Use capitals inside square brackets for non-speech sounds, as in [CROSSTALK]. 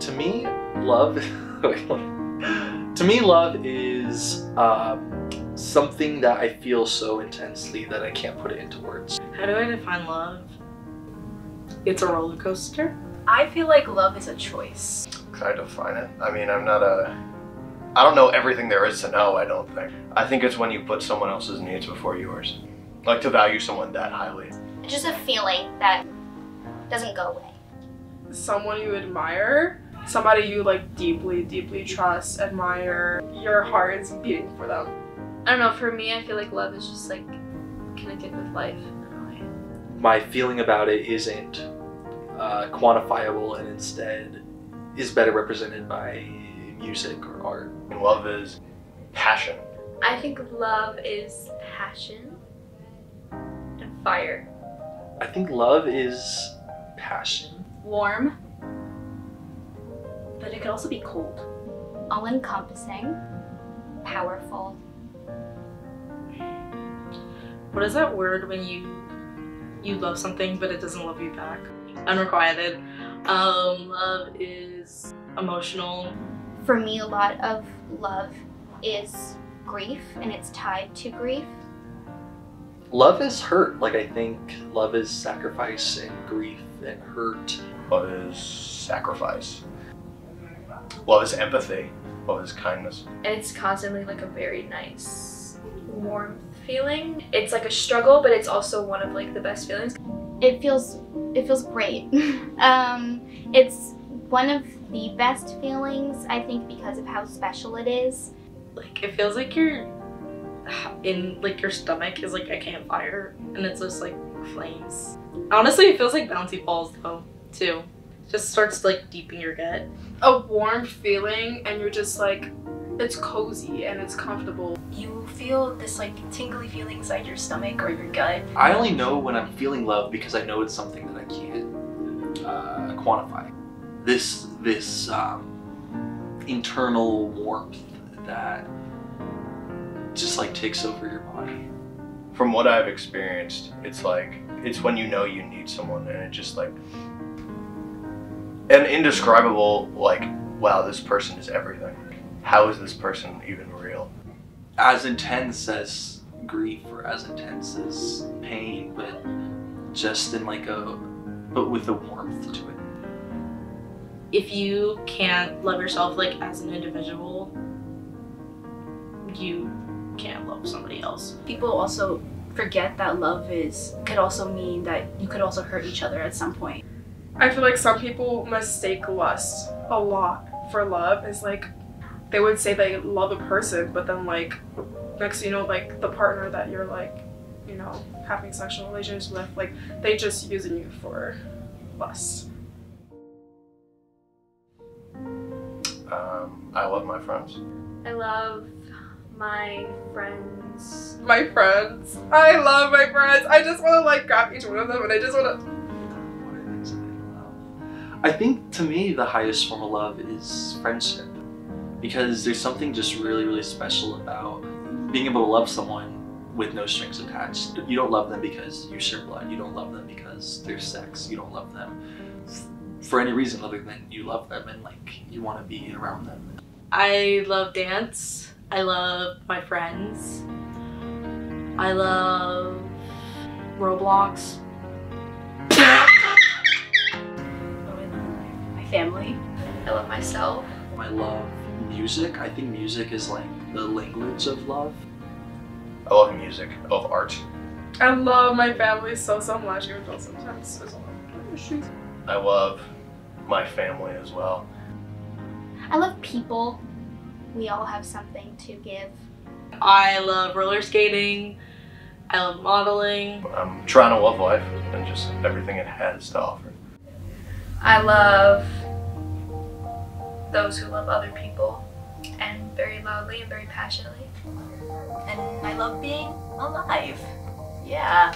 to me, love. [LAUGHS] to me, love is um, something that I feel so intensely that I can't put it into words. How do I define love? It's a roller coaster. I feel like love is a choice. Can I define it? I mean, I'm not a. I don't know everything there is to know, I don't think. I think it's when you put someone else's needs before yours. Like to value someone that highly. It's just a feeling that doesn't go away. Someone you admire, somebody you like deeply, deeply trust, admire, your heart is beating for them. I don't know, for me, I feel like love is just like connected with life in a way. My feeling about it isn't uh, quantifiable and instead is better represented by music or art. And love is passion. I think love is passion and fire. I think love is passion. Warm. But it could also be cold. All encompassing, powerful. What is that word when you you love something but it doesn't love you back? Unrequited. Um, love is emotional. For me, a lot of love is grief and it's tied to grief. Love is hurt. Like I think love is sacrifice and grief and hurt. Love is sacrifice. Love is empathy. Love is kindness. And it's constantly like a very nice, warm feeling. It's like a struggle, but it's also one of like the best feelings. It feels it feels great. [LAUGHS] um, it's one of the best feelings, I think, because of how special it is. Like it feels like you're in like your stomach is like a campfire and it's just like flames. Honestly, it feels like bouncy balls though too. Just starts like deep in your gut. A warm feeling, and you're just like, it's cozy and it's comfortable. You feel this like tingly feeling inside your stomach or your gut. I only know when I'm feeling love because I know it's something that I can't uh, quantify. This this um, internal warmth that just like takes over your body. From what I've experienced, it's like it's when you know you need someone and it just like an indescribable like wow this person is everything. How is this person even real? As intense as grief or as intense as pain, but just in like a but with a warmth to it. If you can't love yourself like as an individual, you can't love somebody else. People also forget that love is could also mean that you could also hurt each other at some point. I feel like some people mistake lust a lot for love. It's like they would say they love a person, but then like next you know like the partner that you're like you know having sexual relations with like they just using you for lust. Um, I love my friends. I love my friends. My friends, I love my friends. I just want to like grab each one of them and I just want to. I think to me the highest form of love is friendship because there's something just really really special about being able to love someone with no strings attached. You don't love them because you share blood. You don't love them because they're sex. You don't love them for any reason other than you love them and like you want to be around them. I love dance. I love my friends. I love Roblox. Family. I love myself. I love music. I think music is like the language of love. I love music. I love art. I love my family so so much, even though sometimes there's a lot of issues. I love my family as well. I love people. We all have something to give. I love roller skating. I love modeling. I'm trying to love life and just everything it has to offer. I love those who love other people and very loudly and very passionately. And I love being alive. Yeah.